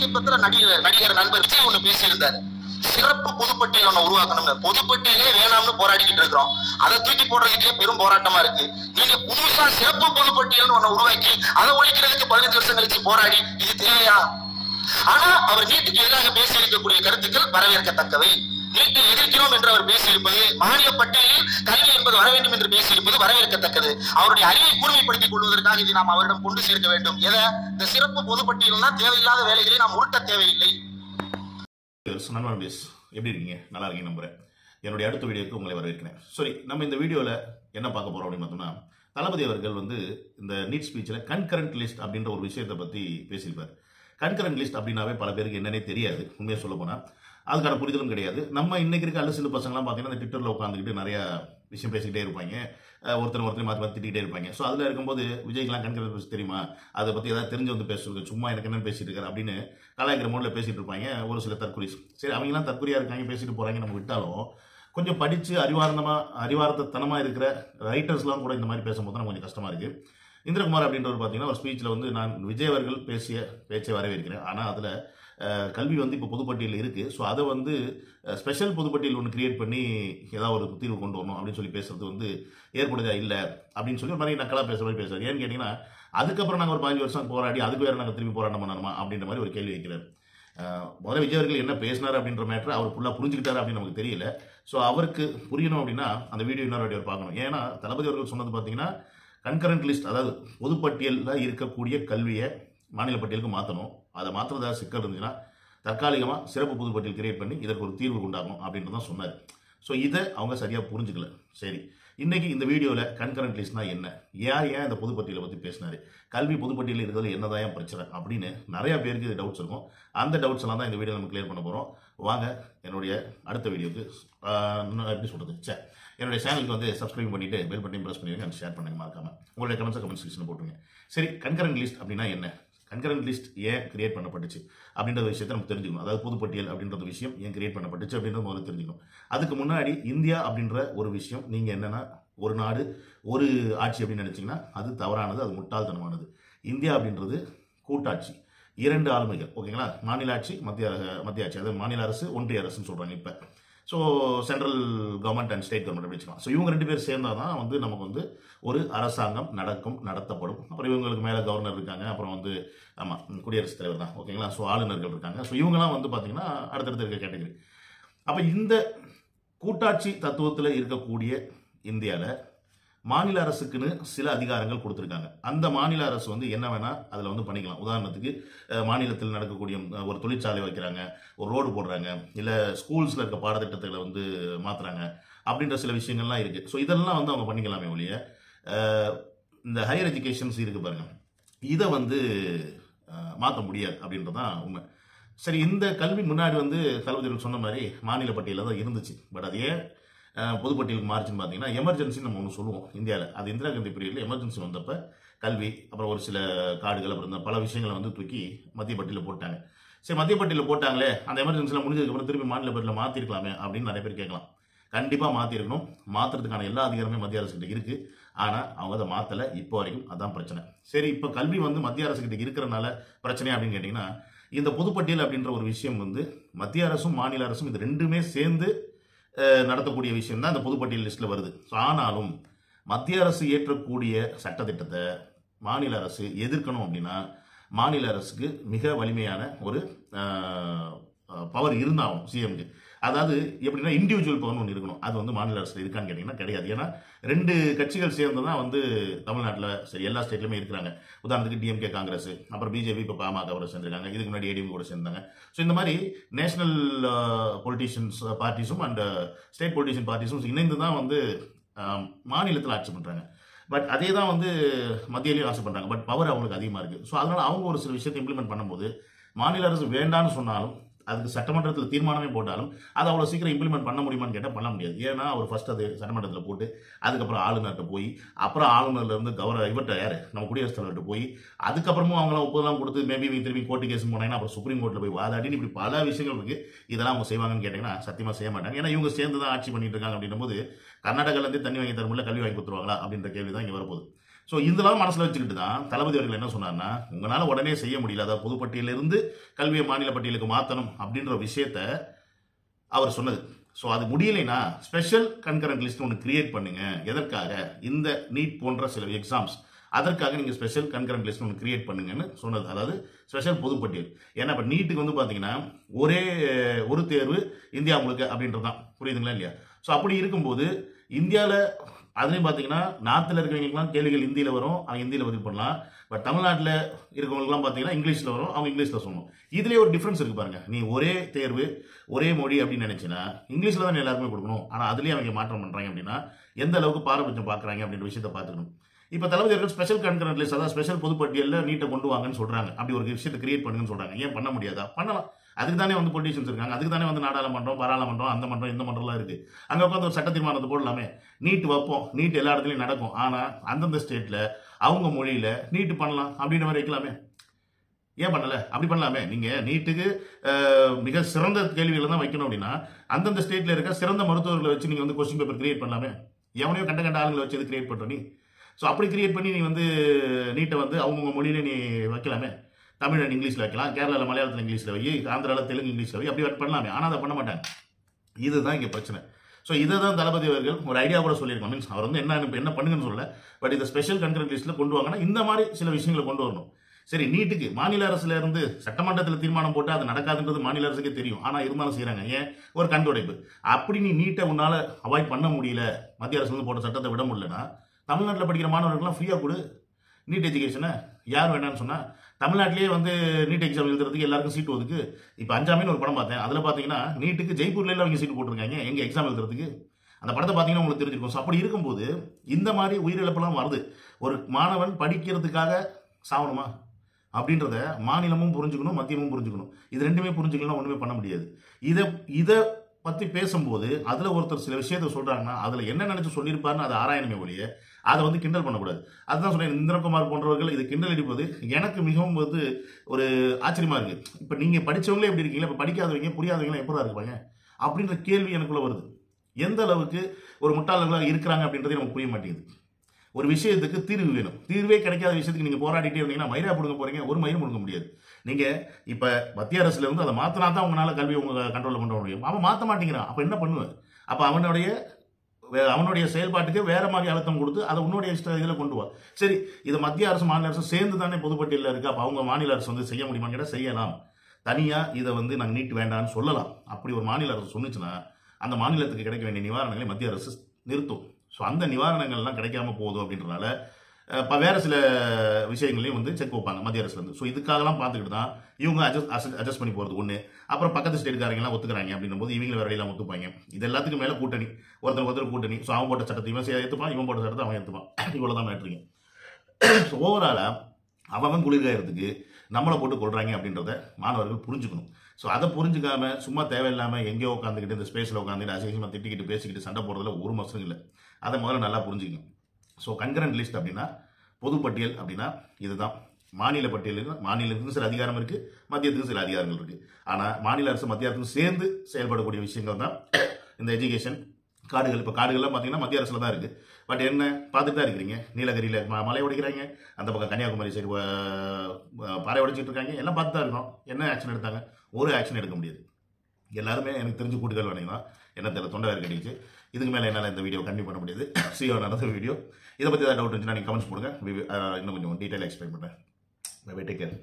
சமீபத்துல நடிகர் நடிகர் நண்பர் விஜய் ஒண்ணு பேசியிருந்தாரு. சிறப்பு பொதுப்பட்டியல் ஒண்ணு உருவாக்கணும்னு பொதுப்பட்டியலே வேணாம்னு போராடிக்கிட்டு இருக்கிறோம். அதை தூக்கி போடுறதுக்கே பெரும் போராட்டமா இருக்கு. நீங்க புதுசா சிறப்பு பொதுப்பட்டியல் ஒண்ணு உருவாக்கி அதை ஒழிக்கிறதுக்கு பதினஞ்சு வருஷம் கழிச்சு போராடி இது தேவையா? ஆனா அவர் நீட்டுக்கு எதிராக பேசியிருக்கக்கூடிய கருத்துக்கள் வரவேற்கத்தக்கவை. நீட்டை எதிர்க்கிறோம் என்று அவர் பேசியிருப்பது மாநில பட்டியலில் கல்வி என்பது வர வேண்டும் என்று பேசியிருப்பது வரவேற்கத்தக்கது. அவருடைய அறிவை கூர்மைப்படுத்திக் கொள்வதற்காக இதை நாம் அவரிடம் கொண்டு சேர்க்க வேண்டும். எதை? இந்த சிறப்பு பொதுப்பட்டியல்னா தேவையில்லாத வேலைகளை நாம் உருட்ட தேவையில்லை. எப்படி இருக்கீங்க? நல்லா இருக்கீங்க நம்புறேன். என்னுடைய அடுத்த வீடியோக்கு உங்களை வரவேற்கிறேன். சரி நம்ம இந்த வீடியோவில் என்ன பார்க்க போறோம் அப்படின்னு பார்த்தோம்னா தளபதி அவர்கள் வந்து இந்த நீட் ஸ்பீச்சில் கன்கரண்ட் லிஸ்ட் அப்படின்ற ஒரு விஷயத்தை பற்றி பேசியிருப்பார். கன்கரண்ட் லிஸ்ட் அப்படின்னாவே பல பேருக்கு என்னன்னே தெரியாது. உண்மையாக சொல்ல போனால் அதுக்கான புரிதலும் கிடையாது. நம்ம இன்னைக்கு இருக்க அல்ல சில பசங்களாம் பார்த்தீங்கன்னா இந்த ட்விட்டரில் உட்காந்துக்கிட்டு நிறைய விஷயம் பேசிக்கிட்டே இருப்பாங்க. ஒருத்தர் ஒருத்தர் மாற்றி மாற்றி திட்டிகிட்டே இருப்பாங்க. ஸோ அதில் இருக்கும்போது விஜய்க்கெலாம் கண்கிறது பற்றி தெரியுமா? அதை பற்றி ஏதாவது தெரிஞ்சு வந்து பேசுறது. சும்மா எனக்கு என்ன பேசிட்டு இருக்காரு அப்படின்னு கலாய்க்கிற மோடில் பேசிட்டு இருப்பாங்க. ஒரு சில தற்கொலை சரி அவங்களாம் தற்கொலையாக இருக்காங்க பேசிட்டு போகிறாங்க நம்ம விட்டாலும் கொஞ்சம் படித்து அறிவார்ந்தமாக அறிவார்த்தத்தனமாக இருக்கிற ரைட்டர்ஸ்லாம் கூட இந்த மாதிரி பேசும்போது தான் கொஞ்சம் கஷ்டமாக இருக்குது இந்திரகுமார் அப்படின்றவர் பார்த்தீங்கன்னா ஒரு ஸ்பீச்சில் வந்து நான் விஜய் அவர்கள் பேசிய பேச்சை வரவேற்கிறேன். ஆனால் அதில் கல்வி வந்து இப்போ பொதுப்பட்டியல் இருக்குது ஸோ அதை வந்து ஸ்பெஷல் பொதுப்பட்டியல் ஒன்று கிரியேட் பண்ணி ஏதாவது ஒரு தீர்வு கொண்டு வரணும் அப்படின்னு சொல்லி பேசுறது வந்து ஏற்படுதா இல்லை அப்படின்னு சொல்லி ஒரு மாதிரி நக்கலாக பேசுகிற மாதிரி பேசுறாரு. ஏன்னு கேட்டிங்கன்னா அதுக்கப்புறம் நாங்கள் ஒரு பதினஞ்சு வருஷம் போராடி அதுக்கு வேறு நாங்கள் திரும்பி போராட்டம் பண்ணணுமா அப்படின்ற மாதிரி ஒரு கேள்வி வைக்கிறார். முதல்ல விஜய் அவர்கள் என்ன பேசினார் அப்படின்ற மேட்டர் அவர் ஃபுல்லாக புரிஞ்சுக்கிட்டாரு அப்படின்னு நமக்கு தெரியல. ஸோ அவருக்கு புரியணும் அப்படின்னா அந்த வீடியோ இன்னொரு வாட்டி அவர் பார்க்கணும். ஏன்னா தளபதி அவர்கள் சொன்னது பார்த்தீங்கன்னா கன்கரண்ட் லிஸ்ட் அதாவது பொதுப்பட்டியலில் இருக்கக்கூடிய கல்வியை மாநில பட்டியலுக்கு மாற்றணும் அதை மாற்றுறதா சிக்கல் இருந்துச்சுன்னா தற்காலிகமாக சிறப்பு பொதுப்பட்டியல் கிரியேட் பண்ணி இதற்கு ஒரு தீர்வு உண்டாகணும் அப்படின்ட்டு தான் சொன்னார். ஸோ இதை அவங்க சரியாக புரிஞ்சுக்கல. சரி. இன்றைக்கி இந்த வீடியோவில் கன்கரண்ட் லிஸ்ட்னா என்ன? யார் ஏன் இந்த பொதுப்பட்டியலை பற்றி பேசினார்? கல்வி பொதுப்பட்டியலில் இருக்கிறது என்னதான் ஏன் பிரச்சனை? அப்படின்னு நிறையா பேருக்கு டவுட்ஸ் இருக்கும். அந்த டவுட்ஸ் எல்லாம் தான் இந்த வீடியோ நம்ம கிளியர் பண்ண போகிறோம் வாங்க என்னுடைய அடுத்த வீடியோக்கு எப்படி சொல்கிறது சே என்னுடைய சேனலுக்கு வந்து சப்ஸ்கிரைப் பண்ணிவிட்டு பெல் பட்டன் ப்ரெஸ் பண்ணிடுங்க அண்ட் ஷேர் பண்ணுங்க மறக்காமல் உங்களுடைய கமெண்ட்ஸை கமெண்ட் செக்ஷன் போட்டுருங்க. சரி கன்கரண்ட் லிஸ்ட் அப்படின்னா என்ன? கன்கரண்ட் லிஸ்ட் ஏன் கிரியேட் பண்ணப்பட்டுச்சு? அப்படின்ற விஷயத்தை நம்ம தெரிஞ்சுக்கணும். அதாவது பொதுப்பட்டியல் அப்படின்ற ஒரு விஷயம் ஏன் கிரியேட் பண்ணப்பட்டுச்சு அப்படின்றது முதல்ல தெரிஞ்சுக்கணும். அதுக்கு முன்னாடி இந்தியா அப்படின்ற ஒரு விஷயம் நீங்கள் என்னென்னா ஒரு நாடு ஒரு ஆட்சி அப்படின்னு நினச்சிங்கன்னா அது தவறானது அது முட்டாள்தனமானது. இந்தியா அப்படின்றது கூட்டாட்சி. இரண்டு ஆளுமைகள். ஓகேங்களா? மாநில ஆட்சி மத்திய மத்திய ஆட்சி. அதாவது மாநில அரசு ஒன்றிய அரசுன்னு சொல்கிறாங்க இப்போ. So central government and state government வச்சுக்கலாம் ஸோ இவங்க ரெண்டு பேர் சேர்ந்தா தான் வந்து நமக்கு வந்து ஒரு அரசாங்கம் நடக்கும் நடத்தப்படும். அப்புறம் இவங்களுக்கு மேலே கவர்னர் இருக்காங்க. அப்புறம் வந்து ஆமாம் குடியரசுத் தலைவர் தான். ஓகேங்களா ஸோ ஆளுநர்கள் இருக்காங்க. ஸோ இவங்கெல்லாம் வந்து பார்த்தீங்கன்னா அடுத்தடுத்து இருக்க கேட்டகரி அப்போ இந்த கூட்டாட்சி தத்துவத்தில் இருக்கக்கூடிய இந்தியாவில் மாநில அரசுக்குன்னு சில அதிகாரங்கள் கொடுத்துருக்காங்க. அந்த மாநில அரசு வந்து என்ன வேணால் அதில் வந்து பண்ணிக்கலாம். உதாரணத்துக்கு மாநிலத்தில் நடக்கக்கூடிய ஒரு தொழிற்சாலை வைக்கிறாங்க ஒரு ரோடு போடுறாங்க இல்லை ஸ்கூல்ஸில் இருக்க பாடத்திட்டத்தில் வந்து மாற்றுறாங்க அப்படின்ற சில விஷயங்கள்லாம் இருக்குது ஸோ இதெல்லாம் வந்து அவங்க பண்ணிக்கலாமே ஒழிய இந்த ஹையர் எஜுகேஷன்ஸ் இருக்குது பாருங்க. இதை வந்து மாற்ற முடியாது அப்படின்றது தான் உண்மை. சரி இந்த கல்வி முன்னாடி வந்து தளபதிகள் சொன்ன மாதிரி மாநில பட்டியலில் தான் இருந்துச்சு. பட் அது ஏன் பொதுப்பட்டியலுக்கு மாறுச்சுன்னு பார்த்தீங்கன்னா எமர்ஜென்சி நம்ம ஒன்று சொல்லுவோம் இந்தியாவில் அது இந்திரா காந்தி பீரியடில் எமர்ஜென்சி வந்தப்ப கல்வி அப்புறம் ஒரு சில காடுகள் அப்புறம் இந்த பல விஷயங்களை வந்து தூக்கி மத்திய பட்டியலில் போட்டாங்க. சரி மத்திய பட்டியலில் போட்டாங்களே அந்த எமர்ஜென்சியில் முடிஞ்சதுக்கப்புறம் திருப்பி மாநில பட்டியலில் மாற்றிருக்கலாமே அப்படின்னு நிறைய பேர் கேட்கலாம். கண்டிப்பாக மாற்றிருக்கணும் மாற்றுறதுக்கான எல்லா அதிகாரமே மத்திய அரசுகிட்ட இருக்குது ஆனால் அவங்க அதை மாற்றலை இப்போ வரைக்கும் அதான் பிரச்சனை. சரி இப்போ கல்வி வந்து மத்திய அரசுக்கிட்ட இருக்கிறனால பிரச்சனை அப்படின்னு கேட்டிங்கன்னா இந்த பொதுப்பட்டியல் அப்படின்ற ஒரு விஷயம் வந்து மத்திய அரசும் மாநில அரசும் இது ரெண்டுமே சேர்ந்து நடத்தக்கூடிய விஷயம் தான் இந்த பொதுப்பட்டியல் லிஸ்ட்டில் வருது. ஸோ ஆனாலும் மத்திய அரசு ஏற்றக்கூடிய சட்டத்திட்டத்தை மாநில அரசு எதிர்க்கணும் அப்படின்னா மாநில அரசுக்கு மிக வலிமையான ஒரு பவர் இருந்தாகும் சிஎம்க்கு அதாவது எப்படின்னா இண்டிவிஜுவல் பவர்னு ஒன்று இருக்கணும். அது வந்து மாநில அரசு இருக்கான்னு கேட்டிங்கன்னா கிடையாது. ஏன்னா ரெண்டு கட்சிகள் சேர்ந்து தான் வந்து தமிழ்நாட்டில் சரி எல்லா ஸ்டேட்லையுமே இருக்கிறாங்க. உதாரணத்துக்கு டிஎம்கே காங்கிரஸ் அப்புறம் பிஜேபி இப்போ பாமக கூட சேர்ந்துருக்காங்க. இதுக்கு முன்னாடி ஏடிஎம் கூட சேர்ந்தாங்க. ஸோ இந்த மாதிரி நேஷனல் பொலிட்டிஷியன்ஸ் பார்ட்டிஸும் அண்ட் ஸ்டேட் பொலிட்டிஷியன் பார்ட்டிஸும் இணைந்து தான் வந்து மாநிலத்தில் ஆட்சி பண்ணுறாங்க பட் அதே தான் வந்து மத்தியிலையும் ஆட்சி பண்ணுறாங்க பட் பவர் அவங்களுக்கு அதிகமாக இருக்குது ஸோ அதனால் அவங்க ஒரு சில விஷயத்தை இம்ப்ளிமெண்ட் பண்ணும்போது மாநில அரசு வேண்டான்னு சொன்னாலும் அதுக்கு சட்டமன்றத்தில் தீர்மானமே போட்டாலும் அதை அவ்வளோ சீக்கிரம் இம்ப்ளிமெண்ட் பண்ண முடியுமான்னு கேட்டால் பண்ண முடியாது. ஏன்னா அவர் ஃபர்ஸ்ட் அது சட்டமன்றத்தில் போட்டு அதுக்கப்புறம் ஆளுநர்கிட்ட போய் அப்புறம் ஆளுநர்லேருந்து கவர்னர் இவர்கிட்ட யார்? நம்ம குடியரசுத் தலைவர்கிட்ட போய் அதுக்கப்புறமும் அவங்களாம் ஒப்புதலாம் கொடுத்து மேபி திரும்பி கோர்ட்டு கேஸ் போனாங்கன்னா அப்புறம் சுப்ரீம் கோர்ட்டில் போய் வாதாடின்னு இப்படி பல விஷயங்கள் இருக்குது இதெல்லாம் அவங்க செய்வாங்கன்னு கேட்டிங்கன்னா சத்தியமாக செய்ய மாட்டாங்க. ஏன்னா இவங்க சேர்ந்து தான் ஆட்சி பண்ணிட்டு இருக்காங்க அப்படின்னும் போது கர்நாடகாலேருந்து தண்ணி வாங்கி தர முடியல கல்வி வாங்கி கொடுத்துருவாங்களா அப்படின்ற கேள்வி தான் இங்கே வரப்போகுது. ஸோ இதெல்லாம் மனசில் வச்சுக்கிட்டு தான் தளபதி அவர்கள் என்ன சொன்னார்னா உங்களால் உடனே செய்ய முடியல. அதாவது பொதுப்பட்டியலிருந்து கல்வியை மாநில பட்டியலுக்கு மாற்றணும் அப்படின்ற விஷயத்த அவர் சொன்னது. ஸோ அது முடியலைன்னா ஸ்பெஷல் கன்கரண்ட் லிஸ்ட் ஒன்று கிரியேட் பண்ணுங்க. எதற்காக? இந்த நீட் போன்ற சில எக்ஸாம்ஸ் அதற்காக நீங்கள் ஸ்பெஷல் கன்கரண்ட் லிஸ்ட் ஒன்று கிரியேட் பண்ணுங்கன்னு சொன்னது. அதாவது ஸ்பெஷல் பொதுப்பட்டியல். ஏன்னா இப்போ நீட்டுக்கு வந்து பார்த்தீங்கன்னா ஒரே ஒரு தேர்வு இந்தியா முழுக்க அப்படின்றது தான் புரியுதுங்களா இல்லையா? ஸோ அப்படி இருக்கும்போது இந்தியாவில் அதுலேயும் பார்த்தீங்கன்னா நார்த்தில் இருக்கிறவங்களுக்குலாம் கேள்விகள் ஹிந்தியில் வரும் அவங்க ஹிந்தியில் பதில் பண்ணலாம். பட் தமிழ்நாட்டில் இருக்கவங்களுக்குலாம் பார்த்தீங்கன்னா இங்கிலீஷில் வரும் அவங்க இங்கிலீஷில் சொல்லணும். இதுலேயே ஒரு டிஃப்ரென்ஸ் இருக்கு பாருங்கள் நீ ஒரே தேர்வு ஒரே மொழி அப்படின்னு நினச்சினா இங்கிலீஷில் தான் எல்லாருமே கொடுக்கணும். ஆனால் அதுலேயே அவங்க மாற்றம் பண்ணுறாங்க அப்படின்னா எந்த அளவுக்கு பாரபட்சம் பார்க்குறாங்க அப்படின்ற விஷயத்தை பார்த்துக்கணும் இப்போ தளபதி அவர்கள் ஸ்பெஷல் கன்கரண்ட் லிஸ்ட் அதாவது ஸ்பெஷல் பொதுப்பட்டியலில் நீட்டை கொண்டு வாங்கன்னு சொல்கிறாங்க அப்படி ஒரு விஷயத்தை கிரியேட் பண்ணுங்கன்னு சொல்கிறாங்க ஏன் பண்ண முடியாதா? பண்ணலாம். அதுக்கு தானே வந்து பொலிட்டிஷியன்ஸ் இருக்காங்க. அதுக்கு தானே வந்து நாடாளுமன்றம் பாராளுமன்றம் அந்த மன்றம் இந்த மன்றம்லாம் இருக்கு. அங்கே உட்காந்து ஒரு சட்ட தீர்மானத்தை போடலாமே. நீட் வைப்போம். நீட் எல்லா இடத்துலையும் நடக்கும். ஆனால் அந்தந்த ஸ்டேட்டில் அவங்க மொழியில் நீட்டு பண்ணலாம் அப்படின்ற மாதிரி வைக்கலாமே. ஏன் பண்ணலை? அப்படி பண்ணலாமே. நீங்கள் நீட்டுக்கு மிக சிறந்த கேள்விகளை தான் வைக்கணும் அப்படின்னா அந்தந்த ஸ்டேட்டில் இருக்க சிறந்த மருத்துவர்களை வச்சு நீங்கள் வந்து கொஸ்டின் பேப்பர் கிரியேட் பண்ணலாமே. எவனையோ கண்ட கண்ட ஆளுங்களை வச்சு கிரியேட் பண்ணுறோம் நீ. ஸோ அப்படி கிரியேட் பண்ணி நீ வந்து நீட்டை வந்து அவங்கவுங்க மொழியில நீ வைக்கலாமே. தமிழ் இங்கிலீஷில் வைக்கலாம் கேரளாவில் மலையாளத்தில் இங்கிலீஷ்ல வை ஆந்திராவில் தெலுங்கு இங்கிலீஷில் வை அப்படி பண்ணலாமே. ஆனால் அதை பண்ண மாட்டாங்க. இதுதான் இங்கே பிரச்சனை. ஸோ இதை தான் தளபதி அவர்கள் ஒரு ஐடியா கூட சொல்லியிருக்கோம் மீன்ஸ் அவர் வந்து என்ன என்ன பண்ணுங்கன்னு சொல்லல. பட் இந்த ஸ்பெஷல் கண்ட்ரி லிஸ்ட்டில் கொண்டு வாங்கன்னா இந்த மாதிரி சில விஷயங்களை கொண்டு வரணும். சரி நீட்டுக்கு மாநில அரசுல இருந்து சட்டமன்றத்தில் தீர்மானம் போட்டு அது நடக்காதுன்றது மாநில அரசுக்கே தெரியும். ஆனால் இருந்தாலும் செய்கிறாங்க ஏன்? ஒரு கண்டுடைப்பு அப்படி நீ நீட்டை உன்னால் அவாய்ட் பண்ண முடியல. மத்திய அரசு வந்து போட்ட சட்டத்தை விட முடியலன்னா தமிழ்நாட்டில் படிக்கிற மாணவர்கள்லாம் ஃப்ரீயாக கொடு. நீட் எஜுகேஷனை யார் வேணாம்னு சொன்னால் தமிழ்நாட்டிலேயே வந்து நீட் எக்ஸாம் எழுதுறதுக்கு எல்லாருக்கும் சீட் ஒதுக்கு. இப்போ அஞ்சாமின்னு ஒரு படம் பார்த்தேன். அதில் பார்த்தீங்கன்னா நீட்டுக்கு ஜெய்ப்பூர்ல அவங்க சீட் போட்டிருக்காங்க. எங்கள் எக்ஸாம் எழுதுறதுக்கு? அந்த படத்தை பார்த்தீங்கன்னா உங்களுக்கு தெரிஞ்சிருக்கும். ஸோ அப்படி இருக்கும்போது இந்த மாதிரி உயிரிழப்பெல்லாம் வருது. ஒரு மாணவன் படிக்கிறதுக்காக சாவணுமா? அப்படின்றத மாநிலமும் புரிஞ்சுக்கணும் மத்தியமும் புரிஞ்சுக்கணும். இது ரெண்டுமே புரிஞ்சுக்கலாம் ஒன்றுமே பண்ண முடியாது. இதை இதை பற்றி பேசும்போது அதில் ஒருத்தர் சில விஷயத்த சொல்கிறாங்கன்னா அதில் என்ன நினச்சி சொல்லியிருப்பாருன்னு அதை ஆராயணுமே ஒழிய அதை வந்து கிண்டல் பண்ணக்கூடாது. அதுதான் சொன்னேன் இந்திரகுமார் போன்றவர்கள் இது கிண்டல் அடிப்பது எனக்கு மிகவும் வந்து ஒரு ஆச்சரியமா இருக்கு. இப்போ நீங்கள் படிச்சவங்களே எப்படி இருக்கீங்களா? இப்போ படிக்காதவங்க புரியாதவங்க எப்படா இருப்பாங்க? அப்படின்ற கேள்வி எனக்குள்ள வருது. எந்த அளவுக்கு ஒரு முட்டாளர்களாக இருக்கிறாங்க அப்படின்றதே நமக்கு புரிய மாட்டேங்குது. ஒரு விஷயத்துக்கு தீர்வு வேணும். தீர்வே கிடைக்காத விஷயத்துக்கு நீங்கள் போராடிட்டே இருந்தீங்கன்னா மயிரா பிடுங்க போகிறீங்க ஒரு மயிரும் பிடுங்க முடியாது. நீங்கள் இப்போ மத்திய அரசுல இருந்து அதை மாற்றினா தான் உங்களால் கல்வி உங்கள் கண்ட்ரோலில் கொண்டு வர முடியும். அவன் மாற்ற மாட்டேங்கிறான். அப்போ என்ன பண்ணுவேன் அப்போ அவனுடைய அவனுடைய செயல்பாட்டுக்கு வேற மாதிரி அழுத்தம் கொடுத்து அதை உன்னுடைய இஷ்ட இதில் கொண்டு வா. சரி இது மத்திய அரசு மாநில அரசு சேர்ந்து தானே பொதுப்பட்டியலில் இருக்கு. அப்போ அவங்க மாநில அரசு வந்து செய்ய முடியுமான்னு கேட்டால் செய்யலாம். தனியாக இதை வந்து நாங்கள் நீட் வேண்டாம்னு சொல்லலாம். அப்படி ஒரு மாநில அரசு சொன்னிச்சுன்னா அந்த மாநிலத்துக்கு கிடைக்க வேண்டிய நிவாரணங்களை மத்திய அரசு நிறுத்தும். ஸோ அந்த நிவாரணங்கள்லாம் கிடைக்காம போகுது அப்படின்றனால வேறு சில விஷயங்களையும் வந்து செக் வைப்பாங்க மத்திய அரசுலேருந்து ஸோ இதுக்காகலாம் பார்த்துக்கிட்டு தான் இவங்க அட்ஜஸ்ட் அட்ஜஸ்ட் பண்ணி போகிறது ஒன்று அப்புறம் பக்கத்து ஸ்டேட்காரங்கெல்லாம் ஒத்துக்கிறாங்க அப்படின்னும் போது இவங்க வேற ஒத்துப்பாங்க. இது எல்லாத்துக்கும் மேலே கூட்டணி. ஒருத்தர் ஒருத்தர் கூட்டணி. ஸோ அவன் போட்ட சட்டத்தை இவன் ஏற்றுப்பான் இவன் போட்ட சட்டத்தை அவன் ஏற்றுப்பான் இவ்வளவுதான் மேட்ருங்க ஸோ ஓவராலாக அவன் குளிர்காயறதுக்கு நம்மளை போட்டு கொள்கிறாங்க அப்படின்றத மாணவர்கள் புரிஞ்சுக்கணும். ஸோ அதை புரிஞ்சுக்காம சும்மா தேவையில்லாம எங்கேயோ உட்காந்துக்கிட்டு இந்த ஸ்பேஸில் உட்காந்துட்டு அசிங்கமாக திட்டிக்கிட்டு பேசிக்கிட்டு சண்டை போடுறதுல ஒரு மாசம் இல்லை. அதை முதல்ல நல்லா புரிஞ்சுக்கணும். ஸோ கன்கரண்ட் லிஸ்ட் அப்படின்னா பொதுப்பட்டியல் அப்படின்னா இதுதான். மாநில பட்டியலுக்கு மாநிலத்துக்கும் சில அதிகாரம் இருக்கு மத்தியத்துக்கும் சில அதிகாரங்கள் இருக்கு. ஆனால் மாநில அரசு மத்திய அரசும் சேர்ந்து செயல்படக்கூடிய விஷயங்கள் தான் இந்த எஜுகேஷன் காடுகள் இப்போ காடுகள்லாம் பார்த்தீங்கன்னா மத்திய அரசில் தான் இருக்குது பட் என்ன? பார்த்துட்டு தான் இருக்கிறீங்க. நீலகிரியில் ம- மலை உடைக்கிறாங்க. அந்த பக்கம் கன்னியாகுமரி சைடு பாறை உடைச்சிட்டு இருக்காங்க. எல்லாம் பார்த்து தான் இருக்கோம் என்ன ஆக்ஷன் எடுத்தாங்க? ஒரு ஆக்ஷன் எடுக்க முடியாது. எல்லாருமே எனக்கு தெரிஞ்சு கூட்டுகள் வேணுங்க என்ன தெரியல தொண்டை வேறு கட்டிடுச்சு இதுக்கு மேலே என்னால் இந்த வீடியோ கண்டினியூ பண்ண முடியாது. சிஓ நடந்த வீடியோ இதை பற்றி ஏதாவது டவுட் இருந்துச்சுன்னா நீங்கள் கமெண்ட்ஸ் போடுங்க. Uh, இன்னும் கொஞ்சம் டீட்டெயில் எக்ஸ்பிளைன் பண்ணுறேன் டேக் கேர்